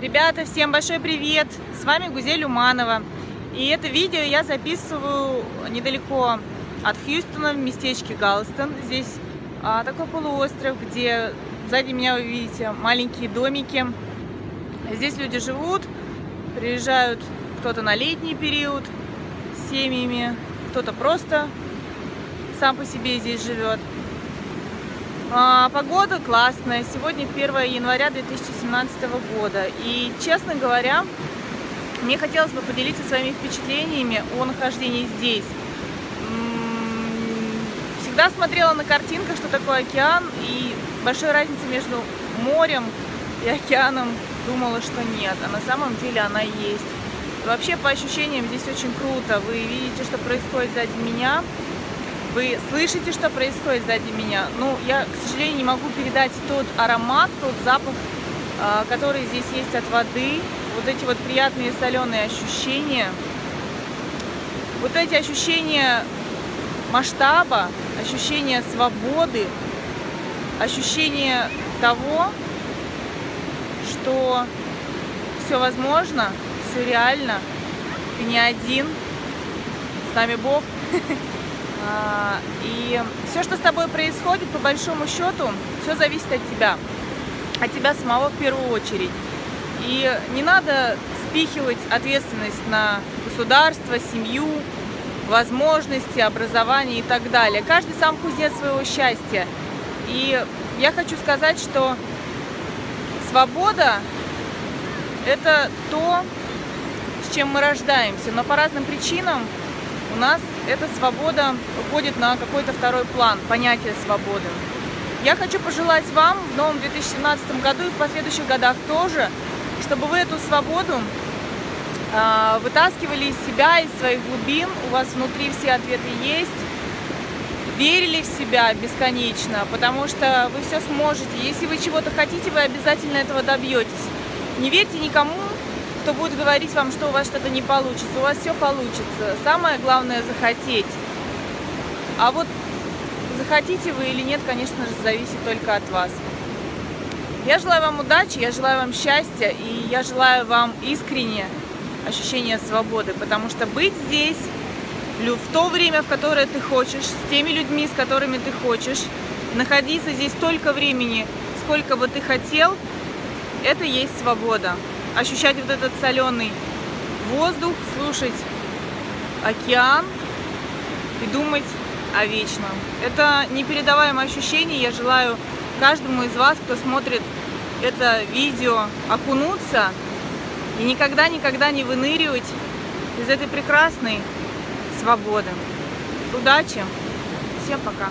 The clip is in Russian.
Ребята, всем большой привет! С вами Гузель Уманова. И это видео я записываю недалеко от Хьюстона, в местечке Галстон. Здесь а, такой полуостров, где сзади меня вы видите маленькие домики. Здесь люди живут, приезжают кто-то на летний период с семьями, кто-то просто сам по себе здесь живет. А, погода классная. Сегодня 1 января 2017 года. И, честно говоря, мне хотелось бы поделиться своими впечатлениями о нахождении здесь. Всегда смотрела на картинках, что такое океан, и большой разницы между морем и океаном думала, что нет. А на самом деле она есть. Вообще, по ощущениям, здесь очень круто. Вы видите, что происходит сзади меня. Вы слышите, что происходит сзади меня? Ну, я, к сожалению, не могу передать тот аромат, тот запах, а, который здесь есть от воды. Вот эти вот приятные соленые ощущения. Вот эти ощущения масштаба, ощущение свободы, ощущение того, что все возможно, все реально, ты не один, с нами Бог. А, и все, что с тобой происходит, по большому счету, все зависит от тебя. От тебя самого в первую очередь. И не надо спихивать ответственность на государство, семью, возможности, образование и так далее. Каждый сам кузнец своего счастья. И я хочу сказать, что свобода – это то, с чем мы рождаемся. Но по разным причинам у нас эта свобода уходит на какой-то второй план, понятие свободы. Я хочу пожелать вам в новом 2017 году и в последующих годах тоже, чтобы вы эту свободу э, вытаскивали из себя, из своих глубин, у вас внутри все ответы есть, верили в себя бесконечно, потому что вы все сможете. Если вы чего-то хотите, вы обязательно этого добьетесь. Не верьте никому, кто будет говорить вам, что у вас что-то не получится. У вас все получится. Самое главное захотеть. А вот захотите вы или нет, конечно же, зависит только от вас. Я желаю вам удачи, я желаю вам счастья, и я желаю вам искренне ощущения свободы, потому что быть здесь в то время, в которое ты хочешь, с теми людьми, с которыми ты хочешь, находиться здесь столько времени, сколько бы ты хотел, это есть свобода. Ощущать вот этот соленый воздух, слушать океан и думать о вечном. Это непередаваемое ощущение. Я желаю каждому из вас, кто смотрит это видео, окунуться и никогда-никогда не выныривать из этой прекрасной свободы. Удачи! Всем пока!